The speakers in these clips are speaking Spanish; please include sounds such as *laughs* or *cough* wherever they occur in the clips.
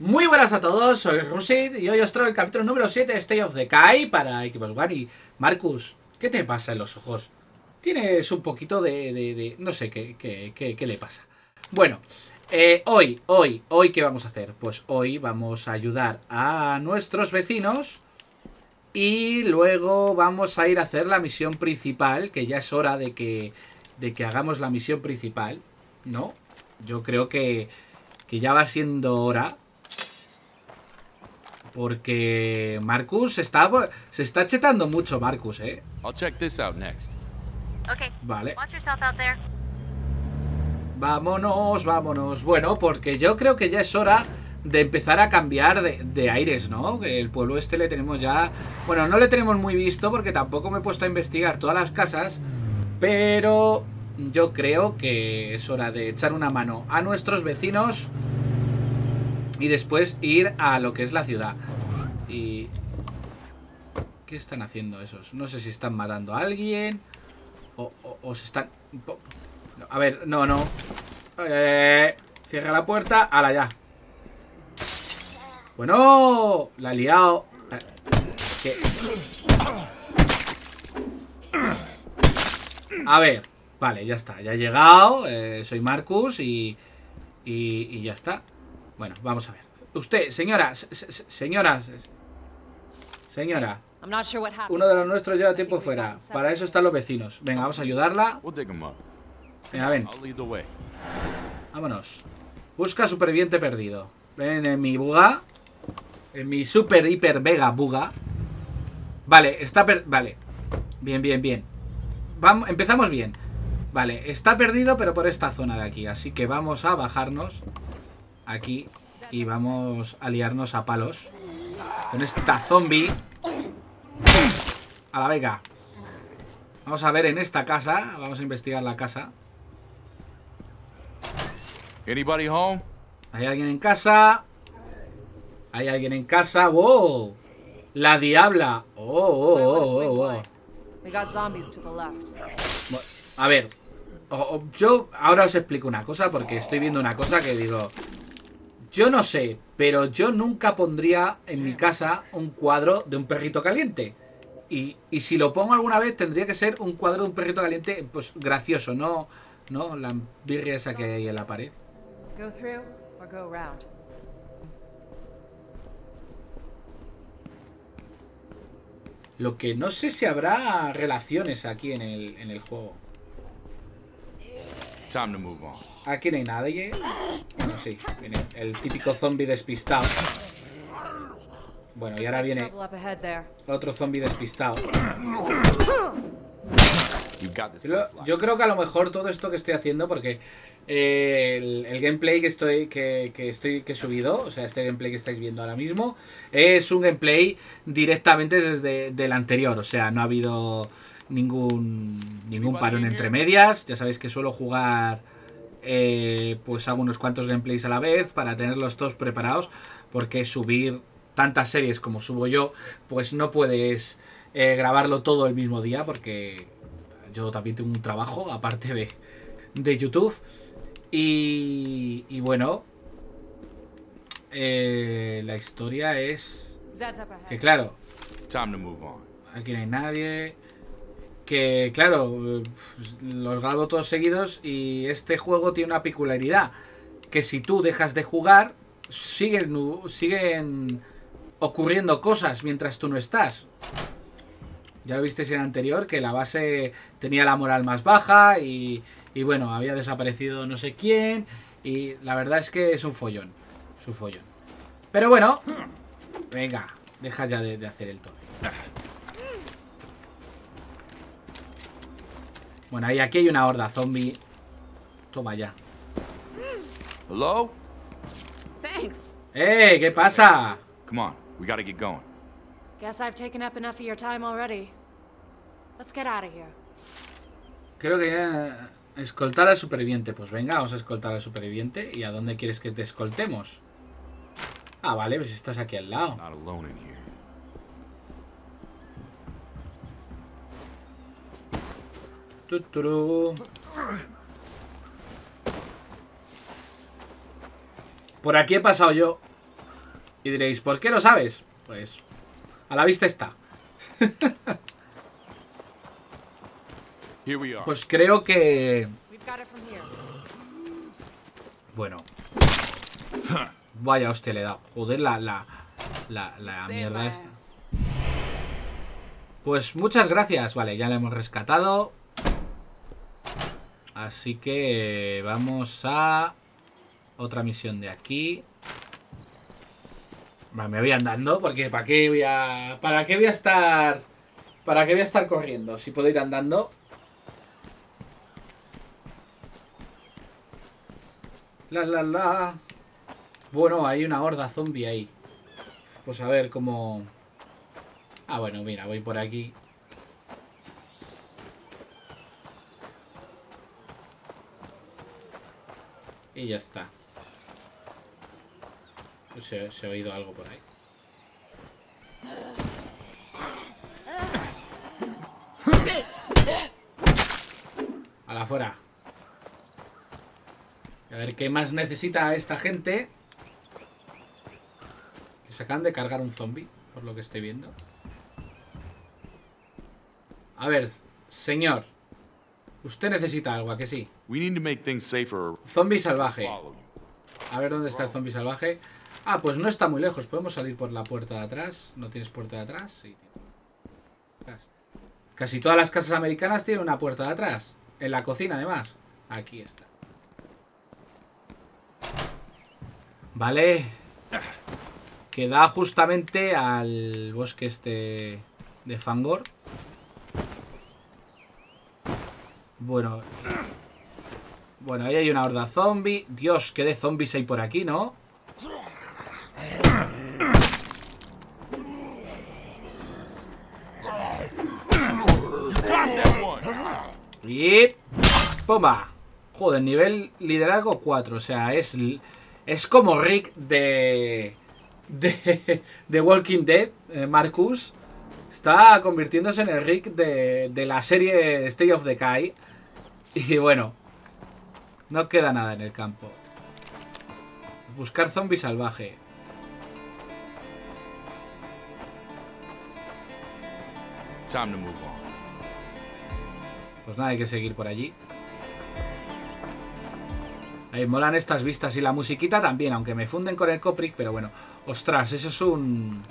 Muy buenas a todos, soy Rusid y hoy os traigo el capítulo número 7 de Stay of the Kai para Equipos One y Marcus, ¿qué te pasa en los ojos? Tienes un poquito de... no sé qué le pasa. Bueno, eh, hoy, hoy, hoy, ¿qué vamos a hacer? Pues hoy vamos a ayudar a nuestros vecinos y luego vamos a ir a hacer la misión principal, que ya es hora de que, de que hagamos la misión principal, ¿no? Yo creo que, que ya va siendo hora. Porque Marcus está, se está chetando mucho, Marcus, ¿eh? I'll check this out next. Okay. Vale. Watch yourself out there. Vámonos, vámonos. Bueno, porque yo creo que ya es hora de empezar a cambiar de, de aires, ¿no? Que el pueblo este le tenemos ya... Bueno, no le tenemos muy visto porque tampoco me he puesto a investigar todas las casas. Pero yo creo que es hora de echar una mano a nuestros vecinos y después ir a lo que es la ciudad. Y... ¿Qué están haciendo esos? No sé si están matando a alguien o, o- se están... A ver, no, no. Eh, cierra la puerta. ¡Hala, ya! Bueno, la he liado. Eh. A ver, vale, ya está. Ya he llegado. eh, soy Marcus y, y. y ya está. Bueno, vamos a ver. Usted, señora, se- se- señora. se- Señora, uno de los nuestros lleva tiempo fuera. Para eso están los vecinos. Venga, vamos a ayudarla. Up. Venga, ven. Vámonos. Busca superviviente perdido. Ven en mi buga. En mi super hiper mega buga. Vale, está per... Vale. Bien, bien, bien. Vamos, empezamos bien. Vale, está perdido pero por esta zona de aquí. Así que vamos a bajarnos aquí y vamos a liarnos a palos con esta zombie. A la venga. Vamos a ver en esta casa. Vamos a investigar la casa. Anybody home? ¿Hay alguien en casa? ¿Hay alguien en casa? ¡Wow! La diabla. ¡Oh, oh, oh, oh, oh! play? We got zombies to the left. Bu- A ver. yo ahora os explico una cosa porque estoy viendo una cosa que digo... Yo no sé, pero yo nunca pondría en mi casa un cuadro de un perrito caliente. Y, y si lo pongo alguna vez tendría que ser un cuadro de un perrito caliente, pues gracioso, no, no la birria esa que hay en la pared. Go through or go around. Lo que no sé si habrá relaciones aquí en el, en el juego. Time to move on. Aquí no hay nadie. Bueno, sí, viene el típico zombie despistado. Bueno, y ahora viene otro zombie despistado. Yo, creo que a lo mejor todo esto que estoy haciendo, porque eh, el, el gameplay que estoy que, que estoy que he subido, o sea, este gameplay que estáis viendo ahora mismo, es un gameplay directamente desde del anterior, o sea, no ha habido ningún ningún parón entre medias. Ya sabéis que suelo jugar eh, pues hago unos cuantos gameplays a la vez para tenerlos todos preparados, porque subir tantas series como subo yo, pues no puedes eh, grabarlo todo el mismo día, porque yo también tengo un trabajo aparte de, de YouTube. Y, y bueno, eh, la historia es que claro, Time to move on. aquí no hay nadie. Que claro, eh, los grabo todos seguidos y este juego tiene una peculiaridad. Que si tú dejas de jugar, siguen, siguen ocurriendo cosas mientras tú no estás. Ya lo visteis en el anterior, que la base tenía la moral más baja y, y bueno, había desaparecido no sé quién. Y la verdad es que es un follón. Es un follón. Pero bueno, venga, deja ya de, hacer el todo. Bueno, ahí aquí hay una horda zombie. Toma ya. Hello? Thanks. ¡Eh! ¿Qué pasa? Come on. We gotta get going. Guess I've taken up enough of your time already. Let's get out of here. Creo que ya... Escoltar al superviviente. Pues venga, vamos a escoltar al superviviente. ¿Y a dónde quieres que te escoltemos? Ah, vale, pues estás aquí al lado. Not alone in here. Por aquí he pasado yo. Y diréis, ¿por qué lo sabes? Pues a la vista está. *laughs* Pues creo que... Bueno. Vaya hostia le dado. Joder, la, la, la, la mierda esta. Pues muchas gracias. Vale, ya la hemos rescatado. Así que vamos a otra misión de aquí. Me voy andando porque ¿para qué voy a para qué voy a estar para qué voy a estar corriendo si puedo ir andando? La la la. Bueno, hay una horda zombie ahí. Pues a ver cómo Ah, bueno, mira, voy por aquí. Y ya está. Se, se ha oído algo por ahí. A la fuera. A ver qué más necesita esta gente. Que se acaban de cargar un zombie, por lo que estoy viendo. A ver, señor. Usted necesita algo, ¿a que sí? We need to make things safer. Zombie salvaje. A ver dónde está el zombie salvaje. Ah, pues no está muy lejos. Podemos salir por la puerta de atrás. ¿No tienes puerta de atrás? Sí. tiene. Casi todas las casas americanas tienen una puerta de atrás. En la cocina, además. Aquí está. Vale. Que da justamente al bosque este de Fangor. Bueno. Bueno, ahí hay una horda zombie. Dios, qué de zombies hay por aquí, ¿no? Y... ¡Pumba! Joder, nivel liderazgo 4. O sea, es... Es como Rick de... De, de Walking Dead, eh, Marcus. Está convirtiéndose en el Rick de, de la serie State of Decay. *laughs* Y bueno, no queda nada en el campo. Buscar zombie salvaje. Time to move on. Pues nada, hay que seguir por allí. Ahí molan estas vistas y la musiquita también, aunque me funden con el Copric, pero bueno. Ostras, eso es un...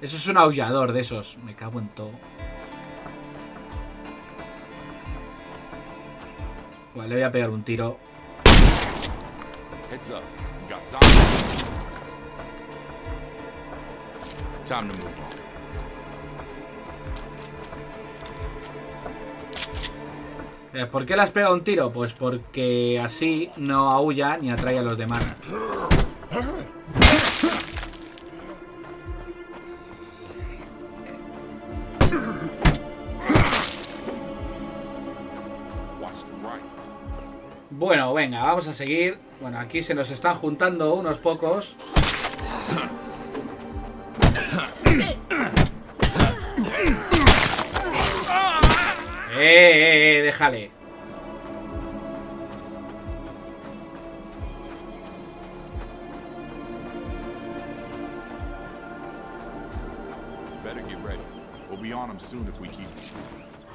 Eso es un aullador de esos. Me cago en todo. Vale, le voy a pegar un tiro. Time to move on. Eh, ¿Por qué le has pegado un tiro? Pues porque así no aúlla ni atrae a los demás. *laughs* Bueno, venga, vamos a seguir. Bueno, aquí se nos están juntando unos pocos. Eh, eh, eh, déjale.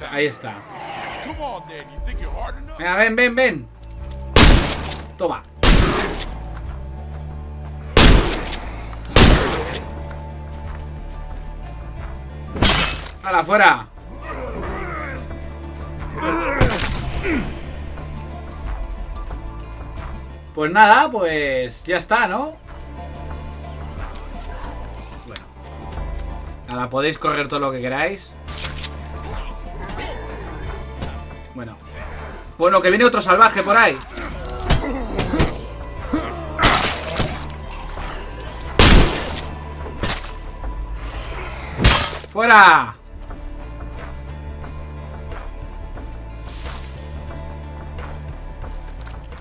Ahí está. Venga, ven, ven, ven. Toma. ¡Hala, afuera! Pues nada, pues ya está, ¿no? Bueno. Nada, podéis correr todo lo que queráis. Bueno. Bueno, que viene otro salvaje por ahí. ¡Fuera!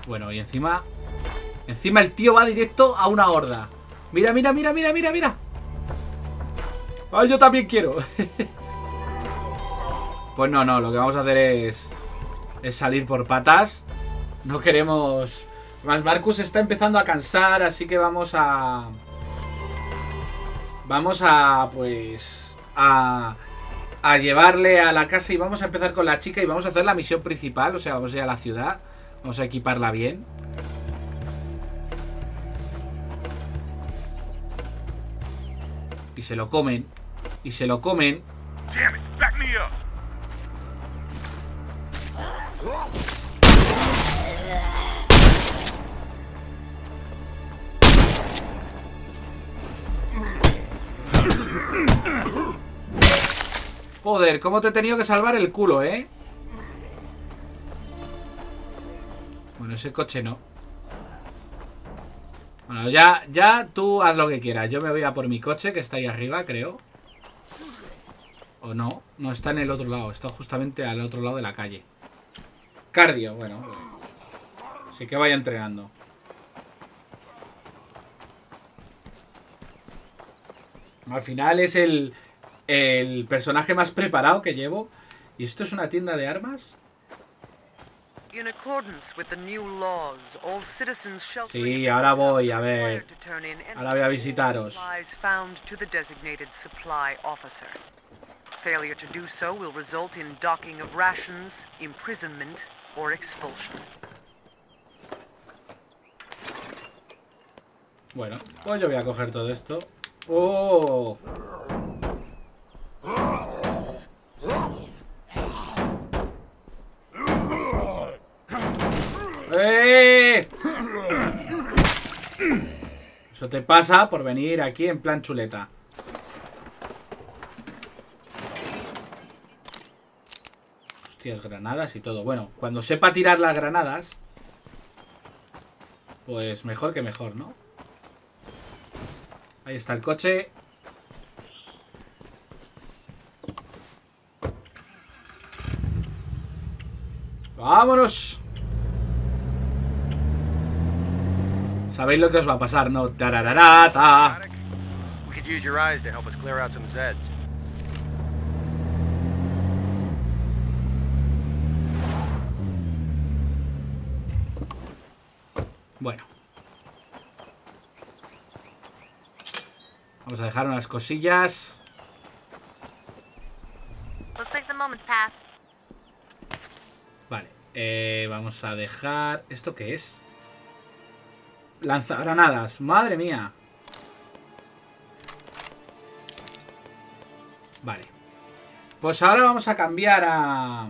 Bueno, y encima... Encima el tío va directo a una horda. Mira, mira, mira, mira, mira, mira. ¡Ay, yo también quiero! *laughs* pues no, no, lo que vamos a hacer es... Es salir por patas. No queremos... Más Marcus está empezando a cansar, así que vamos a... Vamos a, pues, a, llevarle a la casa y vamos a empezar con la chica y vamos a hacer la misión principal. O sea, vamos a ir a la ciudad. Vamos a equiparla bien. Y se lo comen. Y se lo comen. Joder, cómo te he tenido que salvar el culo, ¿eh? Bueno, ese coche no. Bueno, ya, ya tú haz lo que quieras. Yo me voy a por mi coche, que está ahí arriba, creo. O no, no está en el otro lado. Está justamente al otro lado de la calle. Cardio, bueno. Así que vaya entrenando. Al final es el, el personaje más preparado que llevo. ¿Y esto es una tienda de armas? Sí, ahora voy, a ver. Ahora voy a visitaros. Supplies found to the designated supply officer. Failure to do so will result in docking of rations, imprisonment, or expulsion. Bueno, pues yo voy a coger todo esto. ¡Oh! ¡Eh! Eso te pasa por venir aquí en plan chuleta. Hostias, granadas y todo. Bueno, cuando sepa tirar las granadas, pues mejor que mejor, ¿no? Ahí está el coche. ¡Vámonos! Sabéis lo que os va a pasar, ¿no? Tarararata. We could use your eyes to help us clear out some Zeds. Bueno. Vamos a dejar unas cosillas. Looks like the moment's passed. Vale. Eh, vamos a dejar... ¿Esto qué es? Lanzagranadas. Madre mía. Vale. Pues ahora vamos a cambiar a...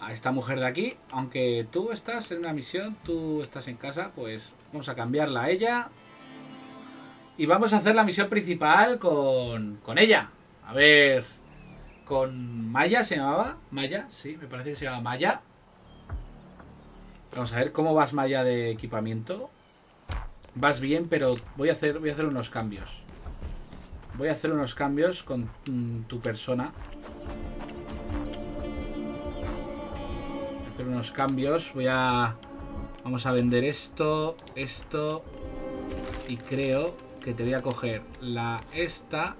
A esta mujer de aquí. Aunque tú estás en una misión, tú estás en casa, pues vamos a cambiarla a ella. Y vamos a hacer la misión principal con, con ella. A ver... Con Maya se llamaba. Maya, sí, me parece que se llama Maya. Vamos a ver cómo vas Maya de equipamiento. Vas bien, pero voy a hacer, voy a hacer unos cambios. Voy a hacer unos cambios con mm, tu persona. Voy a hacer unos cambios. Voy a... Vamos a vender esto, esto. Y creo que te voy a coger la esta.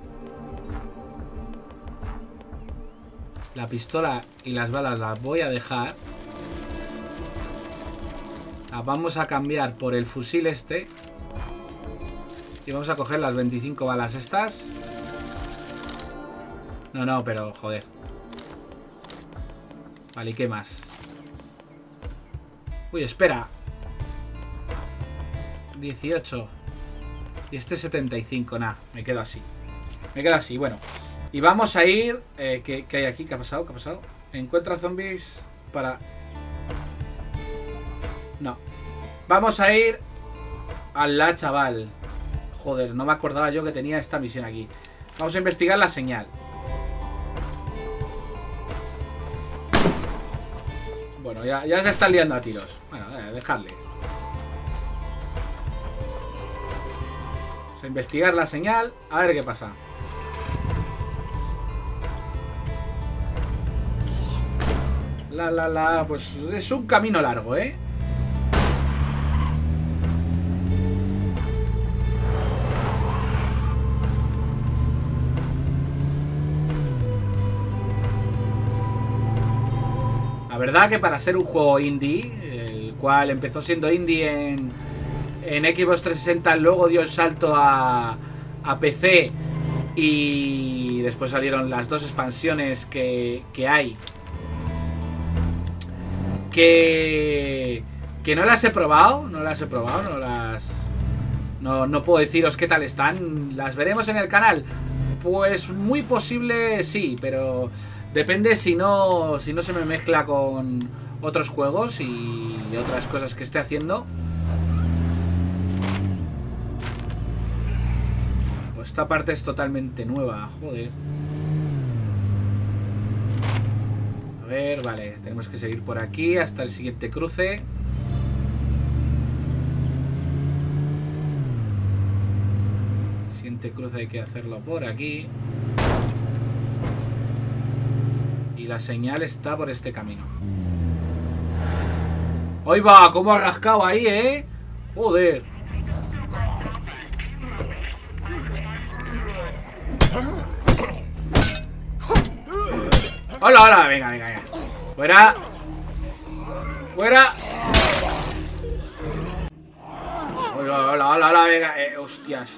La pistola y las balas las voy a dejar. La vamos a cambiar por el fusil este. Y vamos a coger las 25 balas estas. No, no, pero joder. Vale, ¿y qué más? Uy, espera. 18. Y este 75. Nah, me quedo así. Me quedo así, bueno. Y vamos a ir... Eh, ¿qué, ¿Qué hay aquí? ¿Qué ha pasado? ¿Qué ha pasado? Encuentra zombies para... Vamos a ir a la chaval. Joder, no me acordaba yo que tenía esta misión aquí. Vamos a investigar la señal. Bueno, ya, se están liando a tiros. Bueno, eh. Vamos a investigar la señal. A ver qué pasa. La, la, la. Pues es un camino largo, ¿eh? Verdad que para ser un juego indie, el cual empezó siendo indie en, en Xbox 360, luego dio el salto a, a PC y después salieron las dos expansiones que, que hay. Que, que no las he probado, no las he probado, no las... No, no puedo deciros qué tal están. ¿Las veremos en el canal? Pues muy posible sí, pero depende si no, si no se me mezcla con otros juegos y otras cosas que esté haciendo. Pues esta parte es totalmente nueva, joder. A ver, vale, tenemos que seguir por aquí hasta el siguiente cruce. Siguiente cruce hay que hacerlo por aquí. La señal está por este camino. ¡Hoy va! ¿Cómo ha rascado ahí, eh? Joder. ¡Hola, hola! Venga, venga, venga. Fuera. Fuera. Hola, hola, hola, hola, venga. Eh, hostias.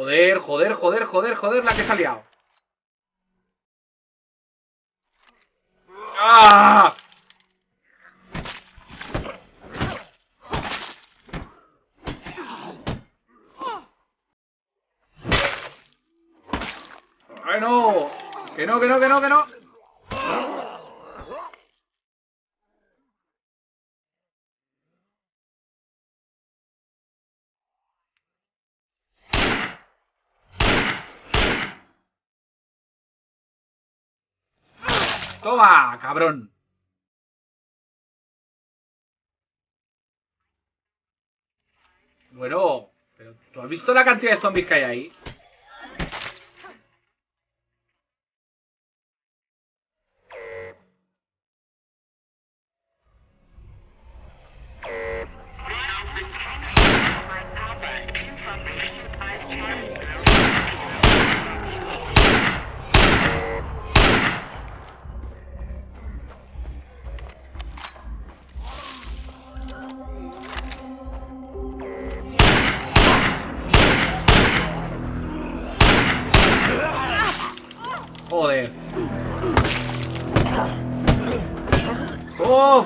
Joder, joder, joder, joder, joder, la que se ha liado. ¡Ah! ¡Ay, no! ¡Que no, que no, que no, que no! ¡Toma, cabrón! Bueno, pero ¿tú has visto la cantidad de zombies que hay ahí?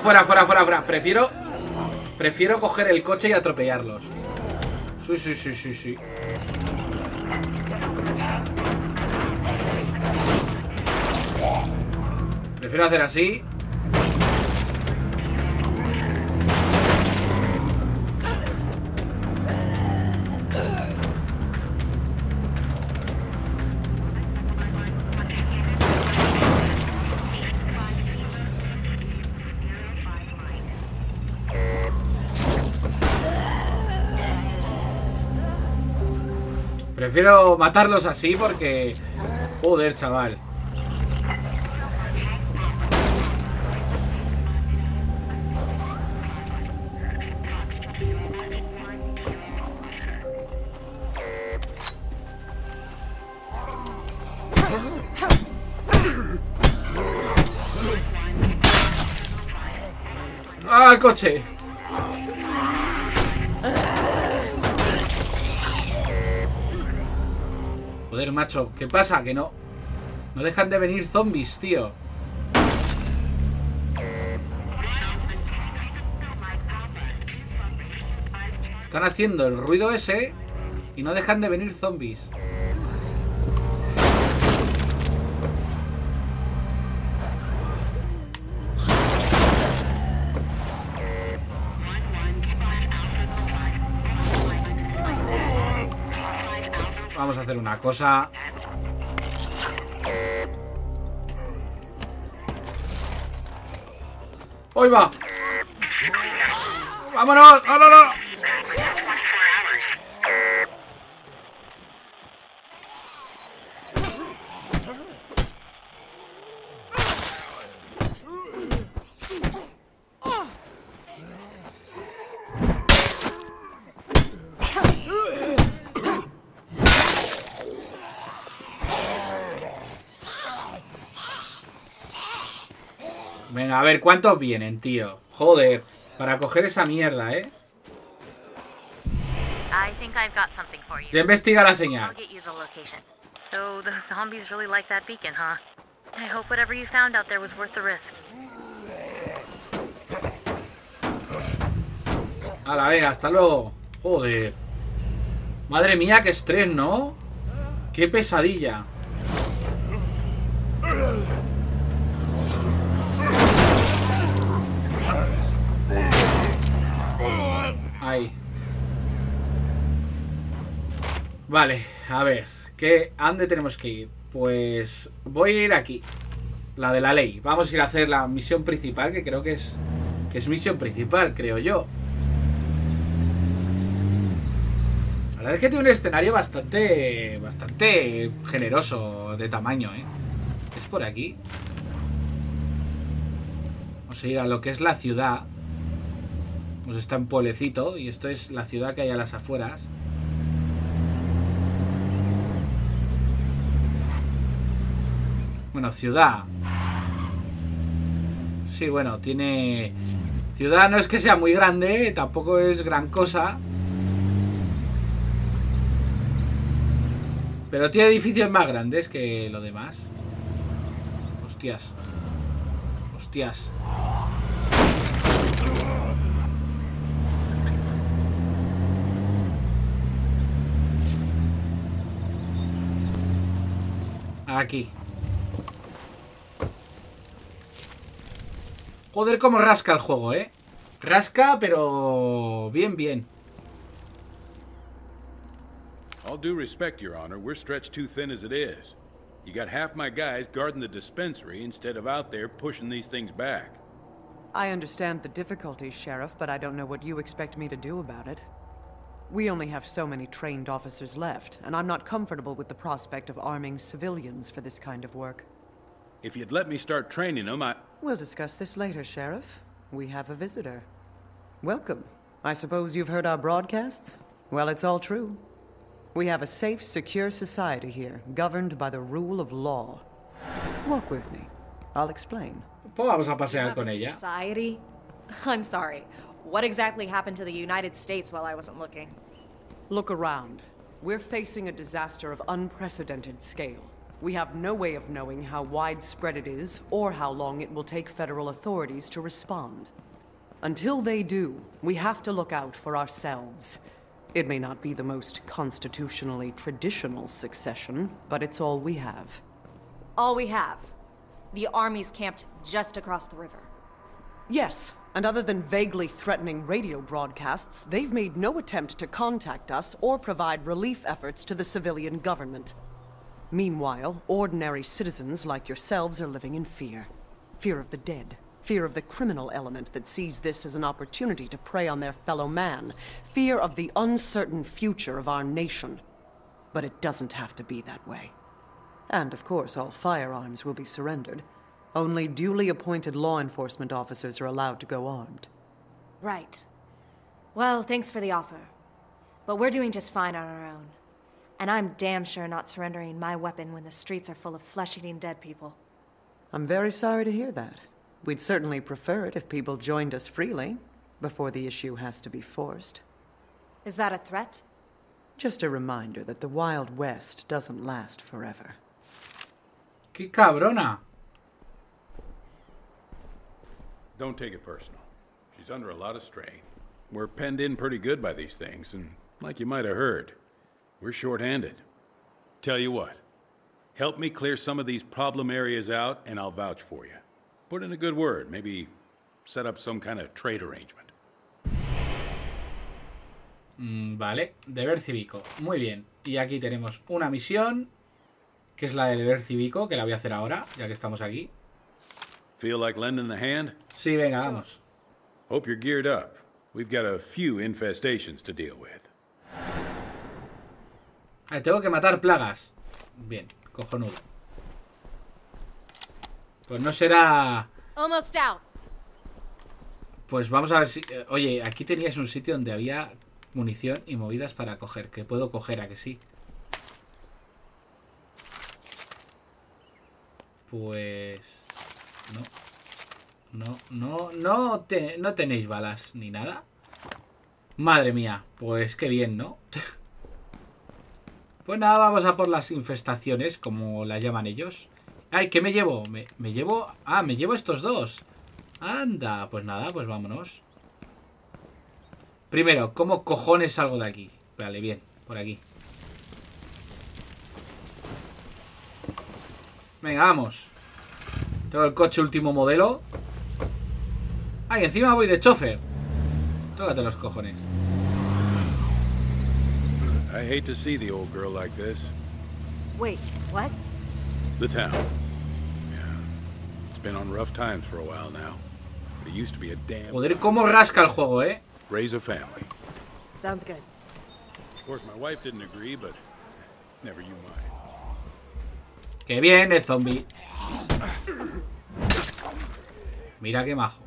Fuera, fuera, fuera, fuera. Prefiero. Prefiero coger el coche y atropellarlos. Sí, sí, sí, sí, sí. Prefiero hacer así. Prefiero matarlos así porque... Joder, chaval. ¡Ah, coche! Joder, macho, ¿qué pasa? Que no... No dejan de venir zombies, tío. Están haciendo el ruido ese y no dejan de venir zombies. Vamos a hacer una cosa. ¡Hoy va! ¡Vámonos! ¡No, no, no! Ver, ¿cuántos vienen, tío? Joder, para coger esa mierda, ¿eh? I think I've got something for you. Ya investiga la señal. So those zombies really like that beacon, huh? I hope whatever you found out there was worth the risk. Hala, venga, hasta luego. Joder. Madre mía, qué estrés, ¿no? Qué pesadilla. Vale, a ver. ¿qué, ¿A dónde tenemos que ir? Pues voy a ir aquí. La de la ley. Vamos a ir a hacer la misión principal, que creo que es... Que es misión principal, creo yo. La verdad es que tiene un escenario bastante... Bastante generoso de tamaño, ¿eh? Es por aquí. Vamos a ir a lo que es la ciudad. Pues está en pueblecito y esto es la ciudad que hay a las afueras. Bueno, ciudad. Sí, bueno, tiene... Ciudad no es que sea muy grande, tampoco es gran cosa. Pero tiene edificios más grandes que lo demás. Hostias. Hostias. Aquí. Joder, cómo rasca el juego, ¿eh? Rasca, pero... Bien, bien. All due respect, Your Honor, we're stretched too thin as it is. You got half my guys guarding the dispensary instead of out there pushing these things back. I understand the difficulties, Sheriff, but I don't know what you expect me to do about it. We only have so many trained officers left, and I'm not comfortable with the prospect of arming civilians for this kind of work. If you'd let me start training them, I. We'll discuss this later, Sheriff. We have a visitor. Welcome. I suppose you've heard our broadcasts? Well, it's all true. We have a safe, secure society here, governed by the rule of law. Walk with me. I'll explain. Pues vamos a pasear con ella. Society? *laughs* I'm sorry. What exactly happened to the United States while I wasn't looking? Look around. We're facing a disaster of unprecedented scale. We have no way of knowing how widespread it is or how long it will take federal authorities to respond. Until they do, we have to look out for ourselves. It may not be the most constitutionally traditional succession, but it's all we have. All we have. The army's camped just across the river. Yes, and other than vaguely threatening radio broadcasts, they've made no attempt to contact us or provide relief efforts to the civilian government. Meanwhile, ordinary citizens like yourselves are living in fear. Fear of the dead. Fear of the criminal element that sees this as an opportunity to prey on their fellow man. Fear of the uncertain future of our nation. But it doesn't have to be that way. And of course, all firearms will be surrendered. Only duly appointed law enforcement officers are allowed to go armed. Right. Well, thanks for the offer. But we're doing just fine on our own. And I'm damn sure not surrendering my weapon when the streets are full of flesh eating dead people. I'm very sorry to hear that. We'd certainly prefer it if people joined us freely, before the issue has to be forced. Is that a threat? Just a reminder that the Wild West doesn't last forever. ¡Qué cabrona! Don't take it personal. She's under a lot of strain. We're penned in pretty good by these things, and like you might have heard, we're short-handed. Tell you what, help me clear some of these problem areas out, and I'll vouch for you. Put in a good word, maybe set up some kind of trade arrangement. Mm, Vale, deber cívico. Muy bien. Y aquí tenemos una misión, que es la de deber cívico, que la voy a hacer ahora, ya que estamos aquí. Feel like lending a hand? Sí, venga, vamos. Hope you're geared up. We've got a few infestations to deal with. Ah, tengo que matar plagas. Bien, cojonudo. Pues no será... Almost out. Pues vamos a ver si... eh, Oye, aquí tenías un sitio donde había munición y movidas para coger. Que puedo coger, a que sí. Pues... No. No, no, no, te- no tenéis balas ni nada. Madre mía, pues qué bien, ¿no? *laughs* Pues nada, vamos a por las infestaciones, como las llaman ellos. Ay, ¿qué me llevo? Me, me llevo... Ah, me llevo estos dos. Anda, pues nada, pues vámonos. Primero, ¿cómo cojones salgo de aquí? Vale, bien, por aquí. Venga, vamos. Tengo el coche último modelo. Ay, encima voy de chofer. Tócate los cojones. I hate to see the old girl like this. Wait, what? The town. Yeah. It's been on rough times for a while now. But it used to be a damn Joder, cómo rasca el juego, ¿eh? raise a family. Sounds good. Of course, my wife didn't agree, but never you mind. Que viene, zombie. Mira qué majo.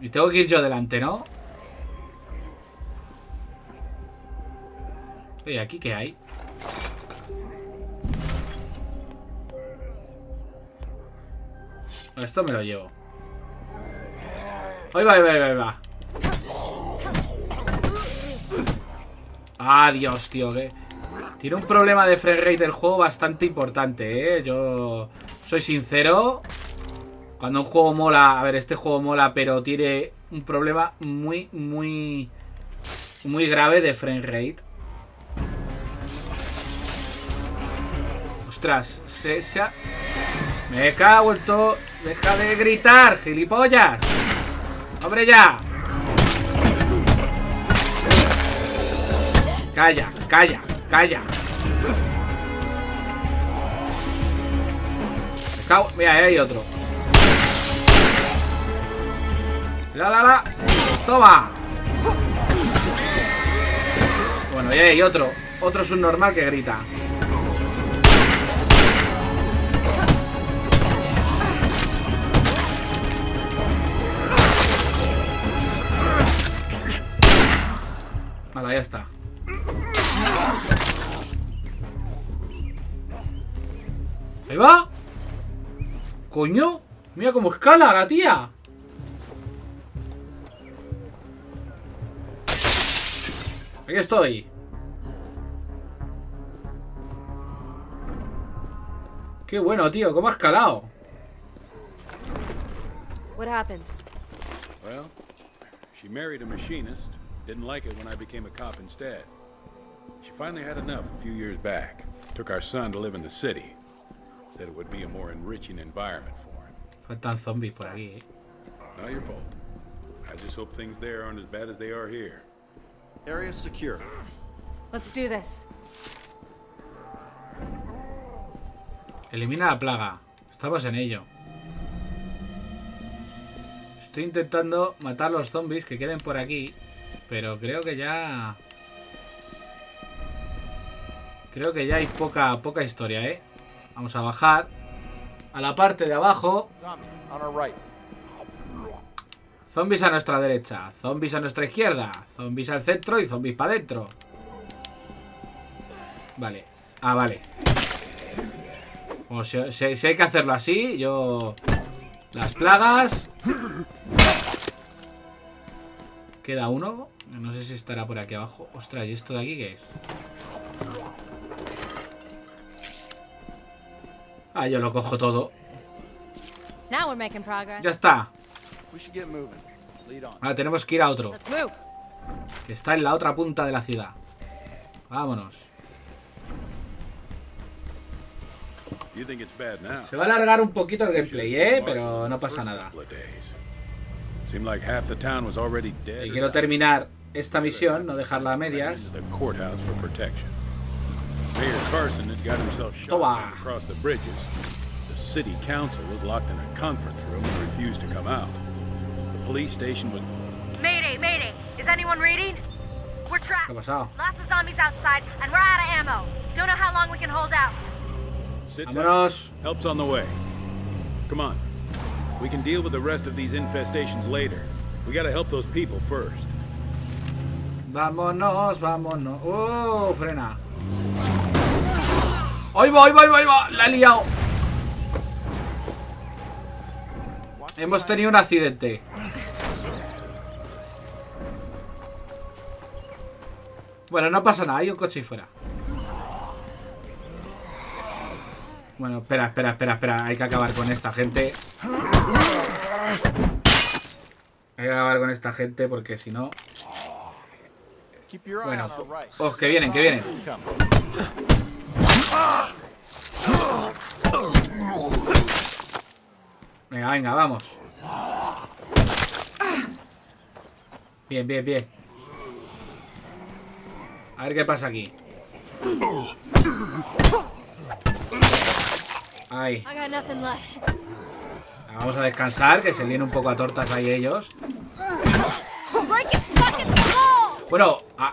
Y tengo que ir yo delante, ¿no? Oye, ¿aquí qué hay? Esto me lo llevo. Ahí va, ahí va, ahí va, Dios, tío, que... Tiene un problema de frame rate el juego bastante importante, ¿eh? Yo soy sincero. Cuando un juego mola... A ver, este juego mola, pero tiene un problema muy, muy... Muy grave de frame rate. Ostras, se, se ha... Me cago en todo... Deja de gritar, gilipollas. ¡Hombre, ya! Calla, calla, calla. Me. Mira, ahí hay otro. La, la, la. Toma. Bueno, y ahí hay otro. Otro subnormal que grita. Vale, ya está. Ahí va. Coño. Mira cómo escala la tía. Aquí estoy. Qué bueno, tío. ¿Cómo ha escalado? What happened? Well, she married a machinist. Didn't like it when I became a cop instead. She finally had enough a few years back. Took our son to live in the city. Said it would be a more enriching environment for him. Faltan zombies por aquí, eh. Not your fault. I just hope things there aren't as bad as they are here. Area secure. Let's do this. Elimina la plaga. Estamos en ello. Estoy intentando matar los zombies que queden por aquí. Pero creo que ya... Creo que ya hay poca, poca historia, ¿eh? Vamos a bajar a la parte de abajo. Zombies a nuestra derecha, zombies a nuestra izquierda, zombies al centro y zombies para adentro. Vale. Ah, vale. Como si- si hay que hacerlo así, yo... Las plagas... Queda uno. No sé si estará por aquí abajo. Ostras, ¿y esto de aquí qué es? Ah, yo lo cojo todo. Now we're making progress. Ya está. Ahora tenemos que ir a otro. Que está en la otra punta de la ciudad. Vámonos. Se va a alargar un poquito el gameplay, ¿eh? Pero no pasa nada. Y quiero terminar esta misión, no dejarla a medias. Mayor Carson had got himself shot Toma. down ah. across the bridges. The city council was locked in a conference room and refused to come out. The police station was Mayday, mayday. Is anyone reading? We're trapped. ha? Lots of zombies outside, and we're out of ammo. Don't know how long we can hold out. Sit tight. Vámonos. Help's on the way. Come on. We can deal with the rest of these infestations later. We gotta help those people first. Vámonos, vámonos. ¡Oh! Frena. ¡Ahí va, ahí va, ahí va, ahí va! ¡La he liado! Hemos tenido un accidente. Bueno, no pasa nada, hay un coche ahí fuera. Bueno, espera, espera, espera, espera. Hay que acabar con esta gente. Hay que acabar con esta gente porque si no... Bueno, oh, que vienen, que vienen. Venga, venga, vamos. Bien, bien, bien. A ver qué pasa aquí. Ahí. Vamos a descansar, que se líen un poco a tortas ahí ellos. Bueno, ha,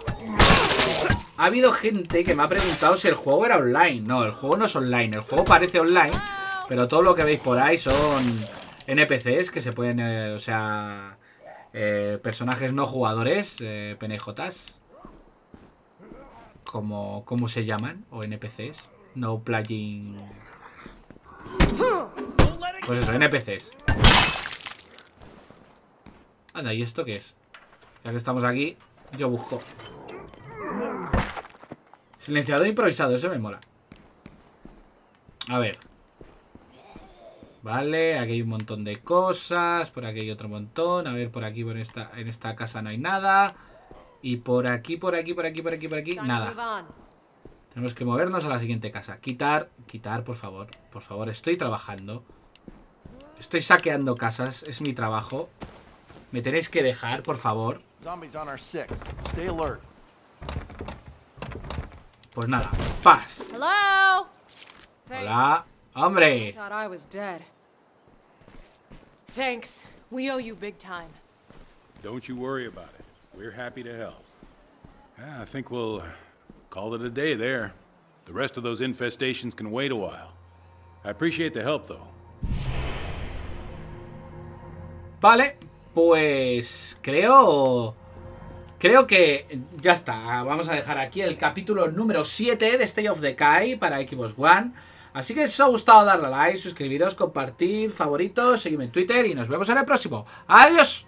ha habido gente que me ha preguntado si el juego era online. No, el juego no es online. El juego parece online, pero todo lo que veis por ahí son NPCs que se pueden, eh, o sea, eh, personajes no jugadores, eh, PNJs. Como, ¿Cómo se llaman? O NPCs. No playing... Pues eso, NPCs. Anda, ¿y esto qué es? Ya que estamos aquí, yo busco. Silenciador improvisado, eso me mola. A ver. Vale, aquí hay un montón de cosas. Por aquí hay otro montón. A ver, por aquí, por esta, en esta casa no hay nada. Y por aquí, por aquí, por aquí, por aquí, por aquí, nada. Tenemos que movernos a la siguiente casa. Quitar, quitar, por favor. Por favor, estoy trabajando. Estoy saqueando casas, es mi trabajo. Me tenéis que dejar, por favor. Zombies on our six. Stay alert. Pues nada, paz. Hola. Hombre. Thanks. We owe you big time. Don't you worry about it. We're happy to help. Yeah, I think we'll uh, call it a day there. The rest of those infestations can wait a while. I appreciate the help, though. Vale, pues creo... Creo que ya está. Vamos a dejar aquí el capítulo número 7 de State of Decay para Xbox One. Así que si os ha gustado darle a like, suscribiros, compartir, favoritos, seguidme en Twitter y nos vemos en el próximo. ¡Adiós!